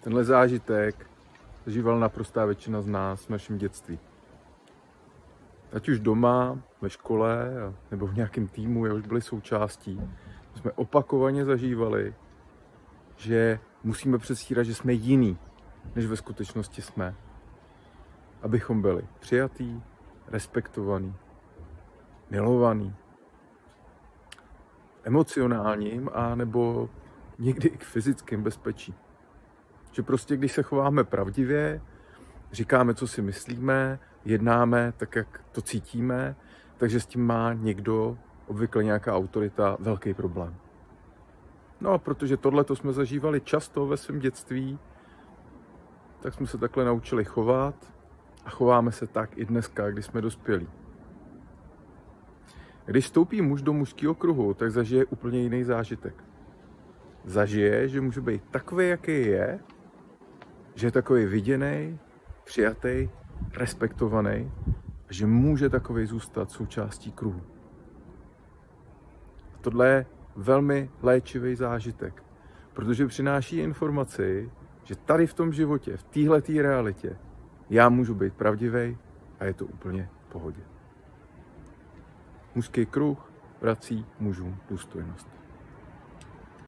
Tenhle zážitek zažíval naprostá většina z nás v našem dětství. Ať už doma, ve škole, nebo v nějakém týmu, už byli součástí, jsme opakovaně zažívali, že musíme předstírat, že jsme jiný, než ve skutečnosti jsme. Abychom byli přijatý, respektovaný, milovaný, emocionálním a nebo někdy i k fyzickým bezpečí. Že prostě, když se chováme pravdivě, říkáme, co si myslíme, jednáme tak, jak to cítíme, takže s tím má někdo, obvykle nějaká autorita, velký problém. No a protože tohle to jsme zažívali často ve svém dětství, tak jsme se takhle naučili chovat a chováme se tak i dneska, když jsme dospělí. Když vstoupí muž do mužského kruhu, tak zažije úplně jiný zážitek. Zažije, že může být takový, jaký je, že je takový viděný, přijatý, respektovaný a že může takový zůstat součástí kruhu. A tohle je velmi léčivý zážitek, protože přináší informaci, že tady v tom životě, v téhle realitě, já můžu být pravdivý a je to úplně v pohodě. Mužský kruh vrací mužům důstojnost.